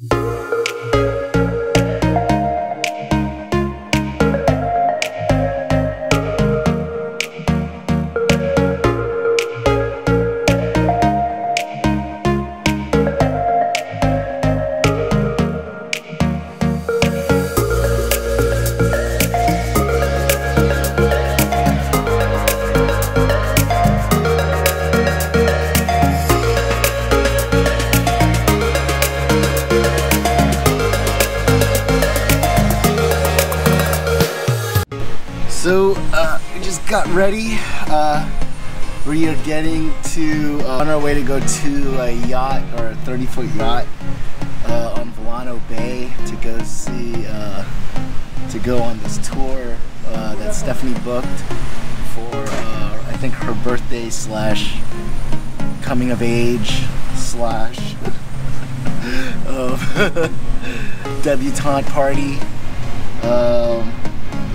So got ready. Uh, we are getting to uh, on our way to go to a yacht or a 30 foot yacht uh, on Vilano Bay to go see uh, to go on this tour uh, that Stephanie booked for uh, I think her birthday slash coming of age slash debutante party. Um,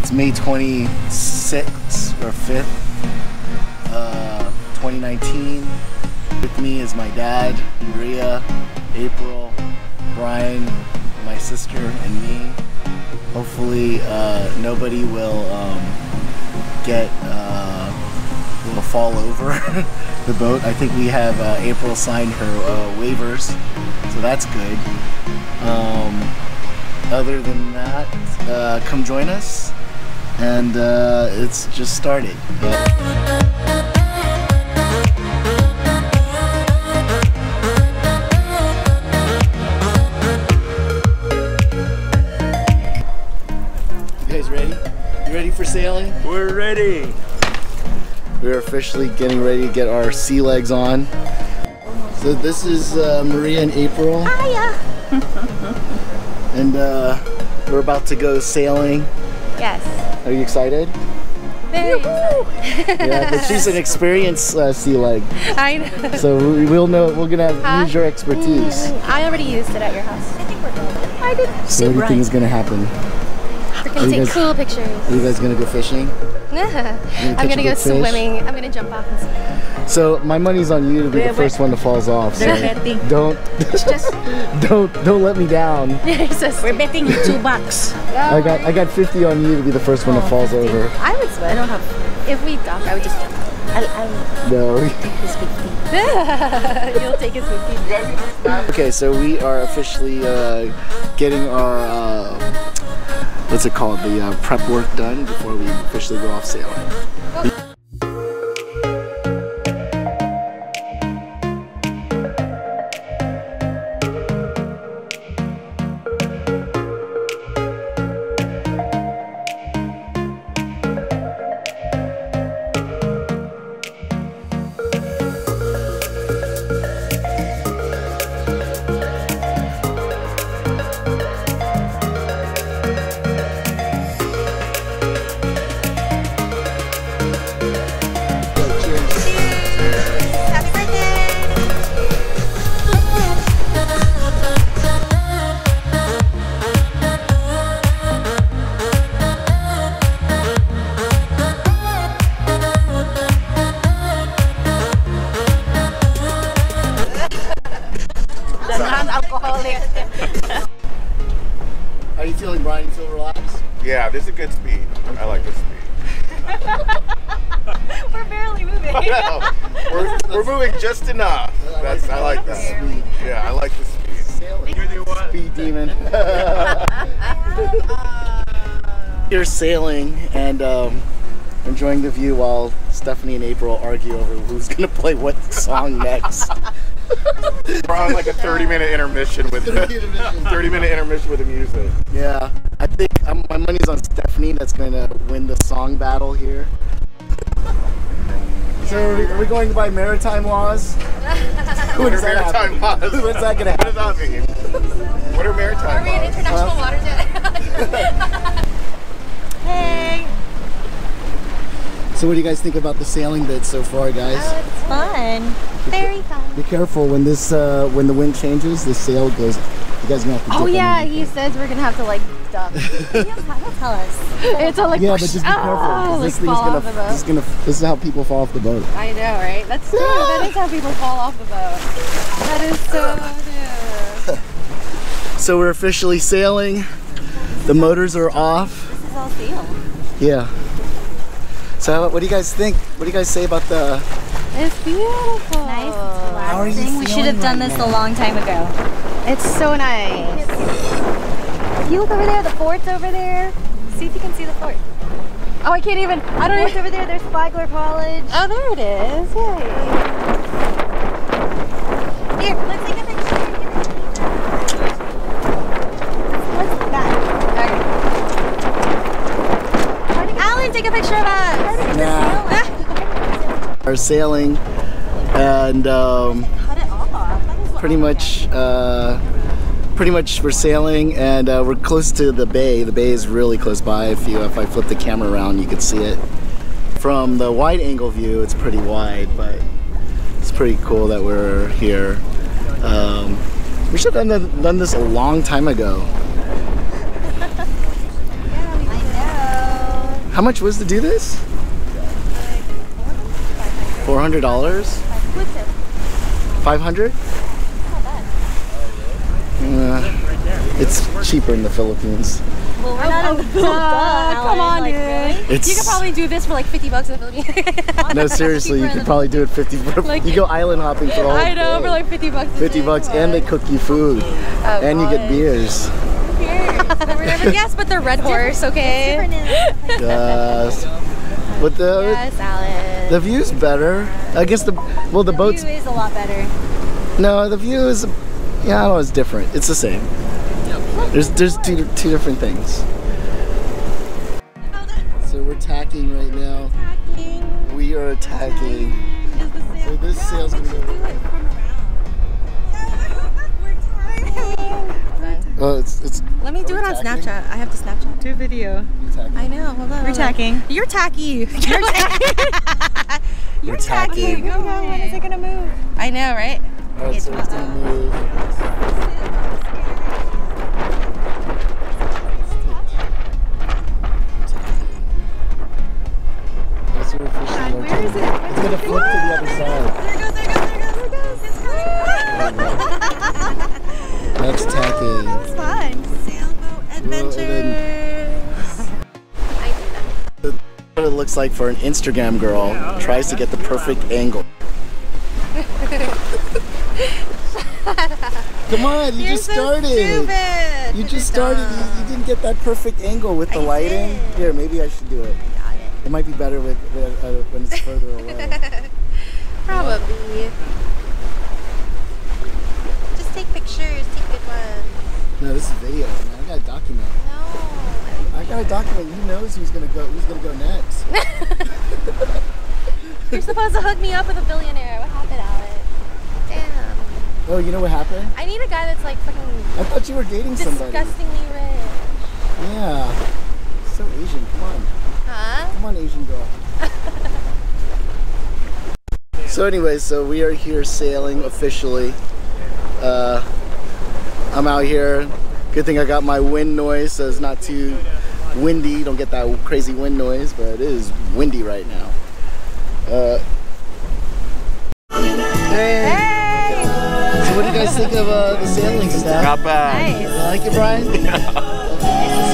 it's May 26th or 5th, uh, 2019. With me is my dad, Maria, April, Brian, my sister, and me. Hopefully, uh, nobody will um, get uh, will fall over the boat. I think we have uh, April signed her uh, waivers, so that's good. Um, other than that, uh, come join us and uh, it's just started. You guys ready? You ready for sailing? We're ready. We're officially getting ready to get our sea legs on. So this is uh, Maria and April. Hiya. and uh, we're about to go sailing. Yes. Are you excited? Very excited. yeah, but she's an experienced uh, sea leg, I know. so we- we'll know. We're gonna Huh? use your expertise. I already used it at your house. I think we're good. I did. So what do you think is gonna happen? We're gonna take guys- cool pictures. Are you guys gonna go fishing? I'm gonna go fish? swimming. I'm gonna jump off and swim. So my money's on you to be the first one that falls off. So They're betting. don't, don't, don't let me down. We're betting two bucks. I got, I got 50 on you to be the first one that falls over. I would swim. I don't have. If we docked, I would just. I'll, I'll No. take this 50. You'll take his fifty. Okay, so we are officially uh, getting our uh, what's it called? The uh, prep work done before we officially go off sailing. Brian? You feel relaxed? Yeah, this is a good speed. I like this speed. We're barely moving. No, we're, we're moving just enough. That's I like that. Speed. Yeah, I like the speed. Sailing. You do what? Speed demon. You're sailing and um, enjoying the view while Stephanie and April argue over who's gonna play what song next. We're on like a 30 minute intermission with 30 minute intermission with the music. Yeah, I think um, my money's on Stephanie. That's gonna win the song battle here. So are we, are we going by maritime laws? Who What are that maritime laws? When's that gonna What does happen? that mean? What are maritime laws? Are we in laws? international waters yet? Hey. So what do you guys think about the sailing bit so far, guys? Oh, it's fun. Very fun. Be careful when this uh, when the wind changes, the sail goes. You guys gonna have to. Oh dip yeah, he it. says we're gonna have to like duck. He'll tell us. It's all like Yeah, but just be careful. Oh, like this thing's gonna. off the boat. This is gonna. This is how people fall off the boat. I know, right? That's true. That is how people fall off the boat. That is so oh, true. So we're officially sailing. The motors are off. This is all seal. Yeah. So what do you guys think? What do you guys say about the? It's beautiful. Nice. How are you. We should have done right this now? a long time ago. It's so nice. If you look over there, the fort's over there. See if you can see the fort. Oh, I can't even. I don't Fort's even. over there. There's Flagler College. Oh, there it is. Yay. Here, let's take a picture. Let's look back. Alan, take a picture of us. Nah. Are sailing, and um, pretty much uh, pretty much we're sailing and uh, we're close to the bay. The bay is really close by. If you if I flip the camera around, you can see it. From the wide angle view, it's pretty wide, but it's pretty cool that we're here. Um, we should have done, done this a long time ago. How much was to do this? $400? 500? It's cheaper in the Philippines. Well, we're not in the oh, Philippines. come on, dude. It's You could probably do this for like 50 bucks in the Philippines. no seriously. You could probably do it fifty. For, Like- you go island hopping for the whole I know, day. for like 50 bucks. fifty day. bucks, Come and they cook you food, Oh, and you get God. beers. Never, never. yes, but they're red horse, okay? Yes. But the Yes, Alan. the view's better. I guess the well the boats. View is a lot better. No, the view is yeah. I don't know. It's different. It's the same. There's there's two two different things. So we're tacking right now. We are attacking. So this sail's gonna go. Oh, it's it's Let me do it on Tacking. Snapchat. I have to Snapchat. Do a video. I know. Hold on. We're tacking. You're tacky. You're tacky. We're tacking. Come on. When is it gonna move? I know, right? All right, so it's gonna move. Time. it? It's gonna flip to the other side. There it goes. There it goes. There it goes. There it goes. That's tacking. It's fun. Sailboat adventures. What it looks like for an Instagram girl tries to get the perfect angle. Come on, you You're just so started. stupid. You just started. You, you didn't get that perfect angle with the lighting. Here, maybe I should do it. It might be better with, with uh, when it's further away. Probably. Just take pictures. Take good ones. no, this is video, man. I gotta document. No. I gotta document. Who knows who's gonna go? Who's gonna go next? You're supposed to hook me up with a billionaire. What happened, Alan? Damn. Oh, you know what happened? I need a guy that's like fucking I thought you were dating somebody. disgustingly rich. Yeah. So Asian. Come on. Huh? Come on, Asian girl. so anyway, so we are here sailing officially. Uh, I'm out here. Good thing I got my wind noise, so it's not too windy. Don't get that crazy wind noise, but it is windy right now. Uh, hey. So what do you guys think of uh, the sailing stuff? Not bad. You like it, Brian?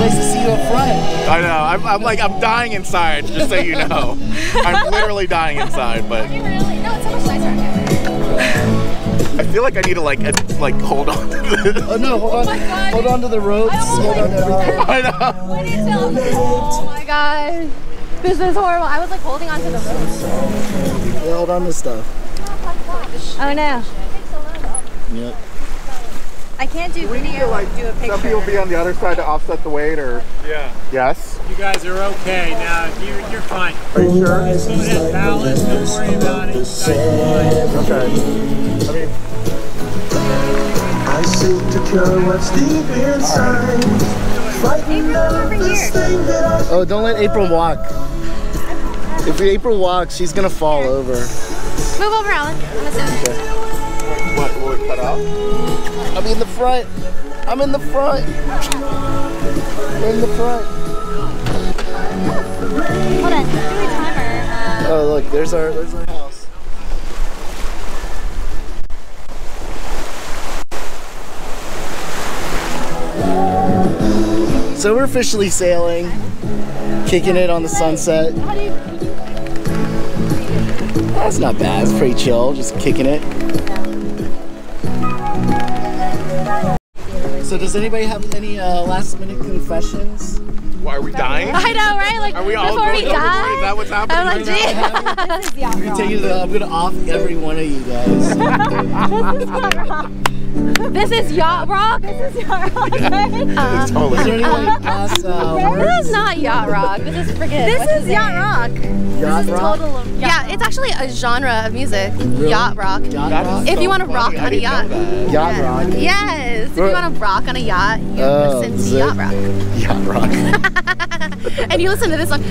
it's nice to see you up front. I know. I'm, I'm like I'm dying inside. Just so you know, I'm literally dying inside. But really? No, it's so much nicer. I feel like I need to like ad- like hold on. to this. Oh no, hold oh on. my God. Hold on to the ropes. Hold on to everything. I know. What did you tell me? Oh my god. This is horrible. I was like holding on to the rope. Yeah, hold on to stuff. Oh no. Yep. I can't do We need to like do a picture. some people be on the other side to offset the weight, or Yeah, yes. you guys are okay now. You, you're fine. Are you sure? Slow that balance. Don't worry about it. You guys are fine. Okay. I mean, I seek to cure what's deep inside. Frightened of this thing that I Oh, don't let April walk. If April walks, she's gonna fall over. Move over, Alan. I'm gonna sit. What will it cut out? I'm in the front. I'm in the front. In the front. Hold on. Do a timer. Uh, oh, look, there's our there's our house. So we're officially sailing, kicking it on the sunset. How do you? That's not bad. It's pretty chill, just kicking it. So does anybody have any uh, last minute confessions? Why are we dying? I know, right? Like Are we all before we going overboard? Is that what's happening I'm right like, now? gee. I'm gonna tell you that I'm gonna off every one of you guys. This is yacht rock. This is yacht rock. Uh, Is there any like last uh, this is not yacht rock. This is friggin' This what's is his yacht name? rock. Yacht rock? Total of Yeah, it's actually a genre of music. Really? Yacht rock. Yacht rock? is If so you wanna rock on a yacht. Yacht Yeah. rock. Yes. If you want to rock on a yacht, you Oh, listen to it? yacht rock. Yacht rock. And you listen to this song.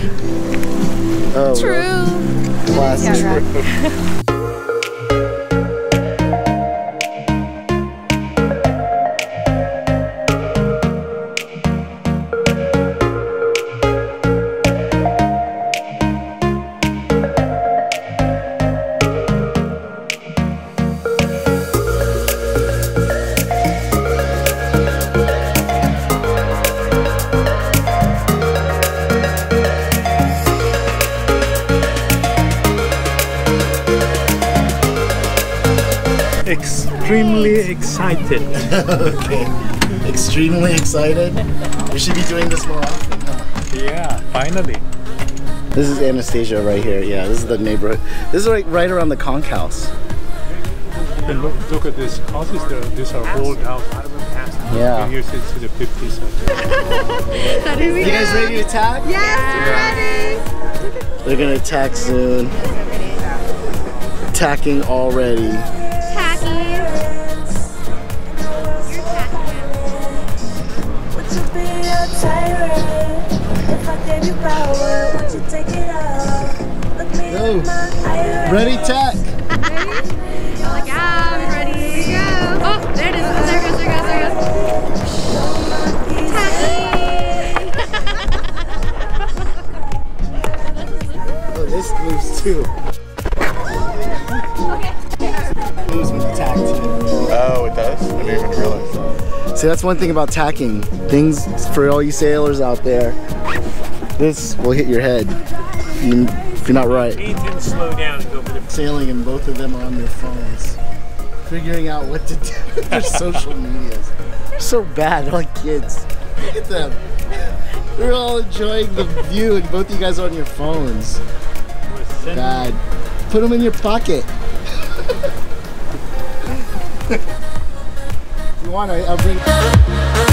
Oh, True. Classic. Extremely excited. okay. Extremely excited. We should be doing this more often. huh? Yeah, finally. This is Anastasia right here. Yeah, this is the neighborhood. This is right, right around the conch house. And look, look at this houses. There, these are old houses. Yeah. Been here since the 50s. You guys ready to attack? Yes, we're ready. They're gonna attack soon. Attacking already. Be a tyrant if I gave you power? Would you take it all? Look me Go. in my eye. Ready, attack! Like, I'm ready to go. Oh, there it is. There goes, there goes, there it goes. Oh, this moves too. See, that's one thing about tacking. Things for all you sailors out there. This will hit your head if you- if you're not right. Slow down go for the Sailing and both of them are on their phones, figuring out what to do with their social medias. They're so bad. They're like kids. Look at them. They're all enjoying the view, and both of you guys are on your phones. Bad. Put them in your pocket. you want, I, I'll bring.